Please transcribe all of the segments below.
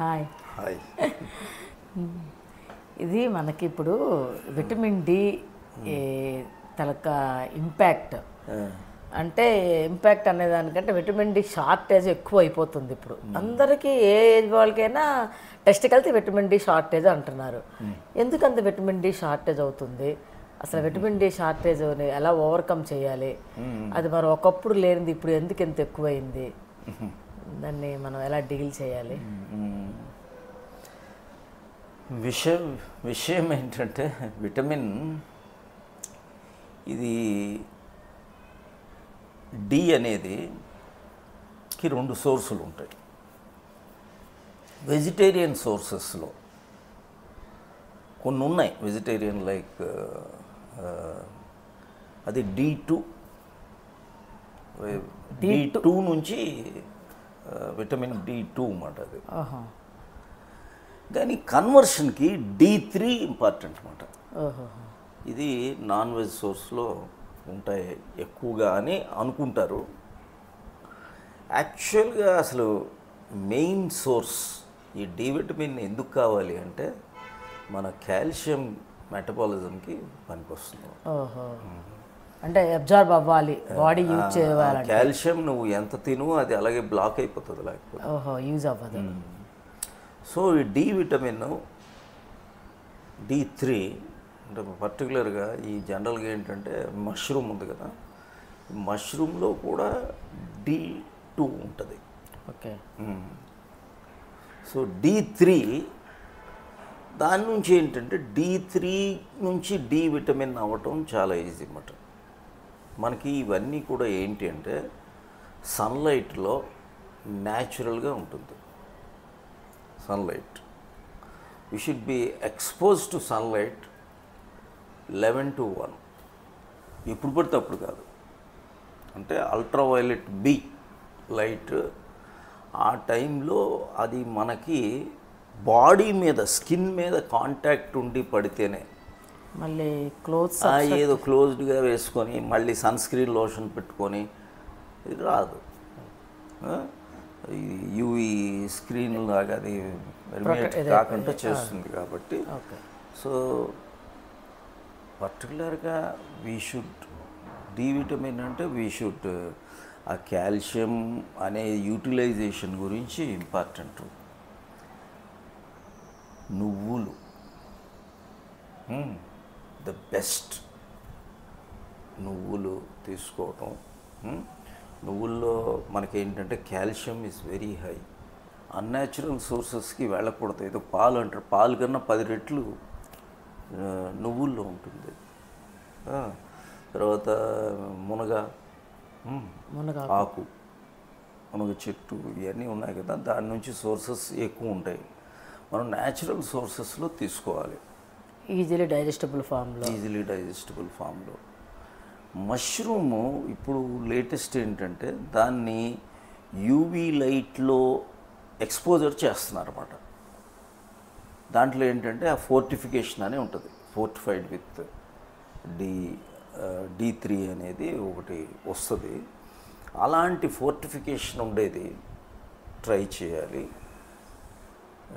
Hi. Hi. ఇది మనకి ఇప్పుడు విటమిన్ డి తలక ఇంపాక్ట్. అంటే ఇంపాక్ట్ అనే దానికంటే విటమిన్ డి షార్టేజ్ ఎక్కువ అయిపోతుంది ఇప్పుడు అందరికీ ఏ ఏజ్ వాళ్ళకైనా టెస్ట్కి వెళ్తే విటమిన్ డి షార్టేజ్ అంటున్నారు. ఎందుకంత విటమిన్ డి షార్టేజ్ అవుతుంది? అసలు విటమిన్ డి షార్టేజ్ ఎలా ఓవర్కమ్ చేయాలి? అది మరి ఒకప్పుడు లేనిది ఇప్పుడు ఎందుకు ఎంత ఎక్కువైంది? దాన్ని మనం ఎలా డీల్ చేయాలి? విషయం విషయం ఏంటంటే విటమిన్ ఇది డి అనేది కి రెండు సోర్సులు ఉంటాయి. వెజిటేరియన్ సోర్సెస్లో కొన్ని ఉన్నాయి. వెజిటేరియన్ లైక్ అది డి టూ డి టూ నుంచి విటమిన్ డి టూ అన్నమాట అది. కానీ కన్వర్షన్కి డి త్రీ ఇంపార్టెంట్ అనమాట ఇది నాన్ వెజ్ సోర్స్లో ఉంటాయి ఎక్కువగా అని అనుకుంటారు. యాక్చువల్గా అసలు మెయిన్ సోర్స్ ఈ డి విటమిన్ ఎందుకు కావాలి అంటే మన కాల్షియం మెటబాలిజంకి పనికొస్తుంది. అంటే అబ్జార్బ్ అవ్వాలి బాడీ యూజ్ చేయాలంటే. కాల్షియం నువ్వు ఎంత తిను అది అలాగే బ్లాక్ అయిపోతుంది లేకపోతే. యూజ్ అవ్వదు. సో ఈ డి విటమిన్ డి త్రీ అంటే పర్టికులర్గా ఈ జనరల్గా ఏంటంటే మష్రూమ్ ఉంది కదా మష్రూమ్లో కూడా డి టూ ఉంటుంది. ఓకే. సో డి త్రీ దాని నుంచి ఏంటంటే డి త్రీ నుంచి డి విటమిన్ అవ్వటం చాలా ఈజీ అన్నమాట. మనకి ఇవన్నీ కూడా ఏంటి అంటే సన్లైట్లో న్యాచురల్గా ఉంటుంది. Sunlight you should be expose to sunlight eleven to one ఎప్పుడు పడితే అప్పుడు కాదు. అంటే అల్ట్రావైలెట్ బి లైట్ ఆ టైంలో అది మనకి బాడీ మీద స్కిన్ మీద కాంటాక్ట్ ఉండి పడితేనే మళ్ళీ ఆ ఏదో క్లోజ్డ్గా వేసుకొని మళ్ళీ సన్ స్క్రీన్ లోషన్ పెట్టుకొని ఇది రాదు. యూవి స్క్రీన్ లాగా అది కాకుండా చేస్తుంది కాబట్టి. సో పర్టికులర్గా వీ షుడ్ డి విటమిన్ అంటే వీ షుడ్ ఆ కాల్షియం అనే యూటిలైజేషన్ గురించి ఇంపార్టెంట్ నువ్వులు. ద బెస్ట్ నువ్వులు తీసుకోవటం. నువ్వుల్లో మనకేంటంటే calcium is very high. Unnatural సోర్సెస్కి వెళ్ళకూడదు. ఏదో పాలు అంటారు. పాలు కన్నా పది రెట్లు నువ్వుల్లో ఉంటుంది. తర్వాత మునగ మునగా ఆకు. మునగ చెట్టు ఇవన్నీ ఉన్నాయి కదా. దాని నుంచి సోర్సెస్ ఎక్కువ ఉంటాయి. మనం న్యాచురల్ సోర్సెస్లో తీసుకోవాలి. ఈజీలీ డైజెస్టబుల్ ఫామ్లో. ఈజీలీ డైజెస్టబుల్ ఫామ్లో. మష్రూము ఇప్పుడు లేటెస్ట్ ఏంటంటే దాన్ని యూవీ లైట్లో ఎక్స్పోజర్ చేస్తున్నారు అన్నమాట దాంట్లో ఏంటంటే ఆ ఫోర్టిఫికేషన్ అని ఉంటుంది. Fortified with D D three అనేది ఒకటి వస్తుంది. అలాంటి ఫోర్టిఫికేషన్ ఉండేది. ట్రై చేయాలి.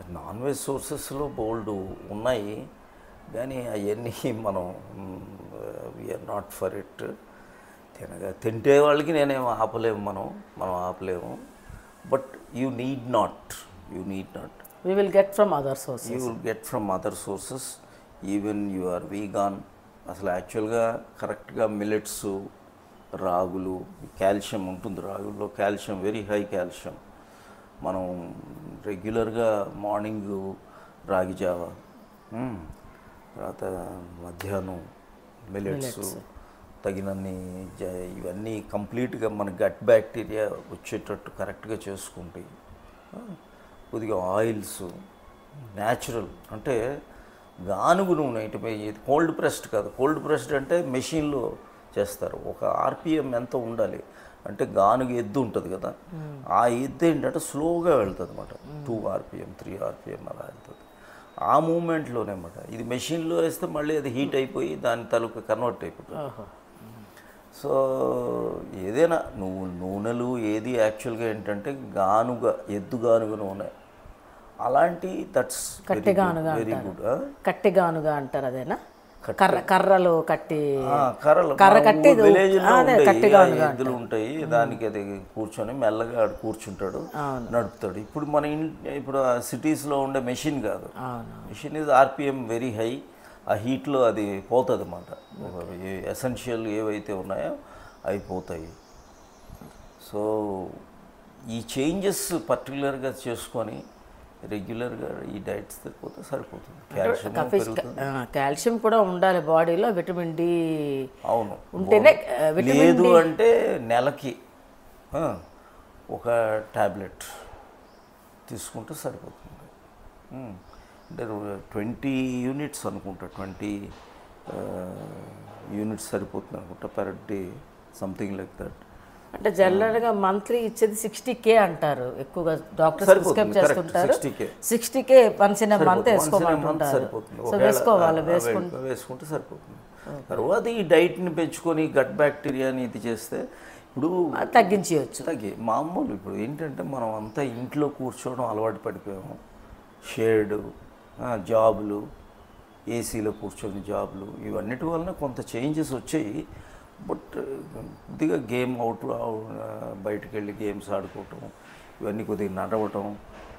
నాన్ వెజ్ సోర్సెస్లో బోల్డ్ ఉన్నాయి. కానీ అవన్నీ మనం వీఆర్ నాట్ ఫర్ ఇట్ తినగా తింటే వాళ్ళకి నేనేం ఆపలేము మనం మనం ఆపలేము. But you need not you need not we will get from other source you will get from other sources even you are vegan అసలు యాక్చువల్గా కరెక్ట్గా మిల్లెట్స్ రాగులు కాల్షియం ఉంటుంది రాగుల్లో. Calcium very high calcium. మనం రెగ్యులర్గా మార్నింగ్ రాగి జావ. తర్వాత మధ్యాహ్నం మిల్లెట్స్ తగినన్ని జ- ఇవన్నీ కంప్లీట్గా మన గట్ బ్యాక్టీరియా వచ్చేటట్టు కరెక్ట్గా చేసుకుంటాయి ఆ, కొద్దిగా ఆయిల్స్ న్యాచురల్ అంటే గానుగు నూనె ఇటు కోల్డ్ ప్రెస్డ్ కాదు. కోల్డ్ ప్రెస్డ్ అంటే మెషిన్లో చేస్తారు. ఒక ఆర్పిఎం ఎంత ఉండాలి? అంటే గానుగ ఎద్దు ఉంటుంది కదా ఆ ఎద్దు ఏంటంటే స్లోగా వెళ్తుంది అనమాట టూ ఆర్పిఎం త్రీ ఆర్పిఎం అలా వెళ్తుంది. ఆ మూమెంట్లోనే అనమాట ఇది మెషిన్లో వేస్తే మళ్ళీ అది హీట్ అయిపోయి దాని తాలూకా కన్వర్ట్ అయిపోతుంది. సో ఏదైనా నువ్వు నూనెలు ఏది యాక్చువల్గా ఏంటంటే గానుగ ఎద్దు గానుగ నూనె అలాంటి దట్స్ కట్టిగానుగా వెరీ గుడ్ కట్టిగానుగా అంటారు అదేనా? కర్ర కర్రలు కట్టి కర్రలు. కర్ర కట్టి అదే ఉంటాయి. ఎద్దులు దానికి అది కూర్చొని మెల్లగా ఆడు కూర్చుంటాడు నడుపుతాడు. ఇప్పుడు మన ఇప్పుడు ఆ cities లో ఉండే మెషిన్ కాదు. Machine is RPM very high. ఆ హీట్లో అది పోతుంది అన్నమాట ఎసెన్షియల్ ఏవైతే ఉన్నాయో అవి పోతాయి. సో ఈ చేంజెస్ పర్టికులర్గా చేసుకొని రెగ్యులర్గా ఈ డైట్స్ పోతే సరిపోతుంది. కాల్షియం కూడా ఉండాలి బాడీలో విటమిన్ డి అవును. ఉంటేనే లేదు అంటే నెలకి ఒక టాబ్లెట్ తీసుకుంటే సరిపోతుంది. అంటే ట్వంటీ యూనిట్స్ అనుకుంటా ట్వంటీ యూనిట్స్ సరిపోతుంది అనుకుంటా per day something like that. అంటే జనరల్గా మంత్లీ ఇచ్చేది సిక్స్టీ కే అంటారు. ఎక్కువగా డాక్టర్స్ సరిపోతుంది, ప్రిస్క్రైబ్ చేస్తుంటారు. 60K. Sixty K once in month వేసుకోమంటుంటారు. So వేసుకోవాలి వేసుకుంటే. వేసుకుంటే సరిపోతుంది. తర్వాత ఈ డైట్ని పెంచుకొని గట్ బ్యాక్టీరియాని ఇది చేస్తే ఇప్పుడు తగ్గించవచ్చు తగ్గి మామూలు ఇప్పుడు ఏంటంటే మనం అంతా ఇంట్లో కూర్చోవడం అలవాటు పడిపోయాము. షేడ్ జాబులు ఏసీలో కూర్చొని జాబులు ఇవన్నిటి వలన కొంత చేంజెస్ వచ్చాయి. బట్ కొద్దిగా గేమ్ అవుట్ బయటకు వెళ్ళి గేమ్స్ ఆడుకోవటం ఇవన్నీ కొద్దిగా నడవటం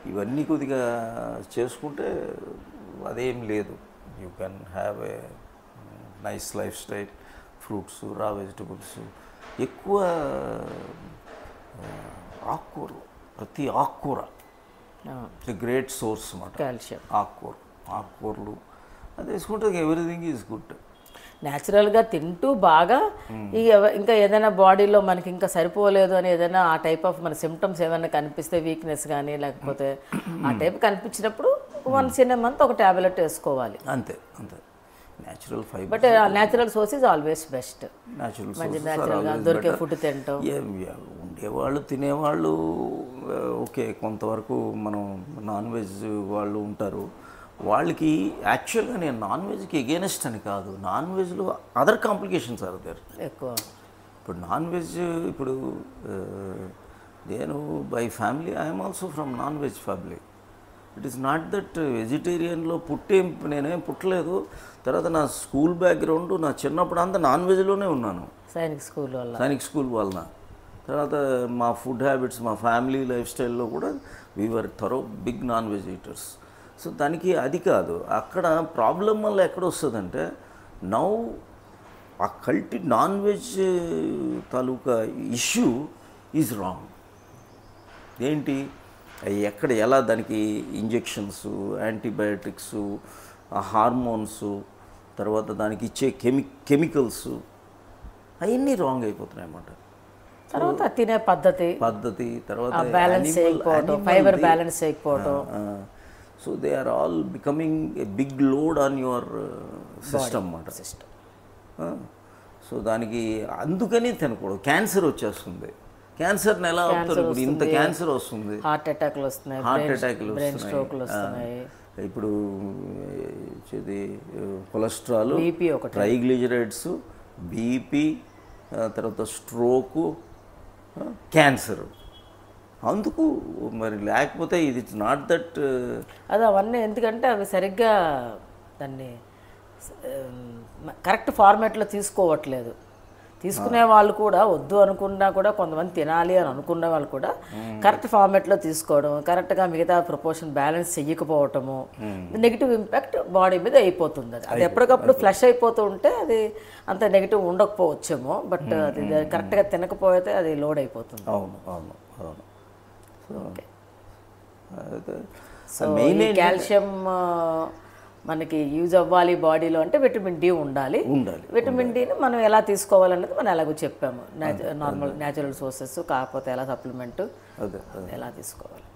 ఇవన్నీ కొద్దిగా చేసుకుంటే అదేం లేదు. You can have a nice life style fruits raw vegetables ఎక్కువ ఆకుకూరలు ప్రతి ఆకుకూర. ఇట్స్ గ్రేట్ సోర్స్ అన్నమాట. కాల్షియం ఆకుకూర ఆకుకూరలు. అది వేసుకుంటే ఎవ్రీథింగ్ ఈజ్ గుడ్ న్యాచురల్గా తింటూ బాగా ఈ ఇంకా ఏదైనా బాడీలో మనకి ఇంకా సరిపోలేదు అని ఏదైనా ఆ టైప్ ఆఫ్ మన సిమ్టమ్స్ ఏమైనా కనిపిస్తే వీక్నెస్ కానీ లేకపోతే ఆ టైప్ కనిపించినప్పుడు వన్స్ ఇన్ మంత్ ఒక టాబ్లెట్ వేసుకోవాలి. అంతే అంతే. Natural fibre but natural source always best natural మంచి న్యాచురల్గా దొరికే ఫుడ్ తింటాం. ఉండేవాళ్ళు తినేవాళ్ళు ఓకే కొంతవరకు మనం నాన్ వెజ్ వాళ్ళు ఉంటారు. వాళ్ళకి యాక్చువల్గా నేను నాన్ వెజ్కి ఎగేనెస్ట్ అని కాదు. నాన్ వెజ్లో అదర్ కాంప్లికేషన్స్ ఆర్ దేర్ ఎక్కువ. ఇప్పుడు నాన్ వెజ్ ఇప్పుడు నేను by family I'm also from non veg family it is not that వెజిటేరియన్లో పుట్టేం నేనేం పుట్టలేదు. తర్వాత నా స్కూల్ బ్యాక్గ్రౌండ్ నా చిన్నప్పుడు అంతా నాన్ వెజ్లోనే ఉన్నాను. సైనిక్ స్కూల్ వల్ల. సైనిక్ స్కూల్ వలన. తర్వాత మా ఫుడ్ హ్యాబిట్స్ మా ఫ్యామిలీ లైఫ్ స్టైల్లో కూడా we are thorough big non veg eaters so దానికి అది కాదు. అక్కడ ప్రాబ్లం వల్ల ఎక్కడ వస్తుందంటే నౌ ఆ కల్టి నాన్ వెజ్ తాలూకా ఇష్యూ ఈజ్ రాంగ్. ఏంటి? ఎక్కడ ఎలా దానికి ఇంజెక్షన్స్ యాంటీబయాటిక్స్ హార్మోన్స్ తర్వాత దానికి ఇచ్చే కెమి కెమికల్స్ అవన్నీ రాంగ్ అయిపోతున్నాయి అన్నమాట. తర్వాత తినే పద్ధతి పద్ధతి తర్వాత ఫైబర్ బ్యాలెన్స్ చేయకపోవటం. So they are all becoming a big load on your system అన్నమాట. సిస్టమ్ సో దానికి అందుకని తినకూడదు. క్యాన్సర్ వచ్చేస్తుంది. క్యాన్సర్ని ఎలా అవుతారు ఇప్పుడు ఇంత క్యాన్సర్ వస్తుంది. హార్ట్ అటాక్లు వస్తున్నాయి. హార్ట్ అటాక్లు వస్తున్నాయి. ఇప్పుడు ఇది కొలెస్ట్రాల్ బీపీ ఒకటి. ట్రైగ్లిజరైడ్స్ బీపీ తర్వాత స్ట్రోకు క్యాన్సర్. అందుకు మరి లేకపోతే ఇది ఇట్స్ నాట్ దట్ అది అవన్నీ ఎందుకంటే అవి సరిగ్గా దాన్ని కరెక్ట్ ఫార్మాట్లో తీసుకోవట్లేదు. తీసుకునే వాళ్ళు కూడా వద్దు అనుకున్నా కూడా కొంతమంది తినాలి అని అనుకున్న వాళ్ళు కూడా కరెక్ట్ ఫార్మాట్లో తీసుకోవడం కరెక్ట్గా మిగతా ప్రపోర్షన్ బ్యాలెన్స్ చెయ్యకపోవటము నెగిటివ్ ఇంపాక్ట్ బాడీ మీద అయిపోతుంది. అది అది ఎప్పటికప్పుడు ఫ్లష్ అయిపోతూ ఉంటే అది అంత నెగిటివ్ ఉండకపోవచ్చేమో బట్ అది కరెక్ట్గా తినకపోతే అది లోడ్ అయిపోతుంది. అవును అవును అవును. మెయిన్ కాల్షియం మనకి యూజ్ అవ్వాలి బాడీలో అంటే విటమిన్ డి ఉండాలి. ఉండాలి విటమిన్ డిని మనం ఎలా తీసుకోవాలన్నది మనం ఎలాగో చెప్పాము. నార్మల్ న్యాచురల్ సోర్సెస్ కాకపోతే ఎలా సప్లిమెంట్ ఎలా తీసుకోవాలి.